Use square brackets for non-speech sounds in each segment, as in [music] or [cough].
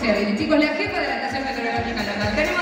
se habilitó con la jefa de la estación meteorológica local.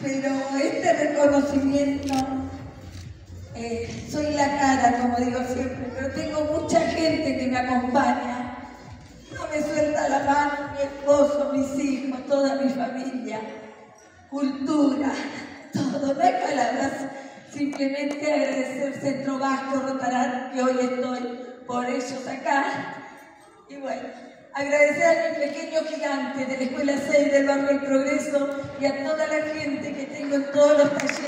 pero este reconocimiento, eh, soy la cara, como digo siempre, pero tengo mucha gente que me acompaña, no me suelta la mano mi esposo, mis hijos, toda mi familia, cultura, [laughs] todo, no hay palabras, simplemente agradecer Centro Vasco Rotarán, que hoy estoy por ellos acá, y bueno. Agradecer a mi pequeño gigante de la Escuela 6 del Barrio El Progreso y a toda la gente que tengo en todos los talleres.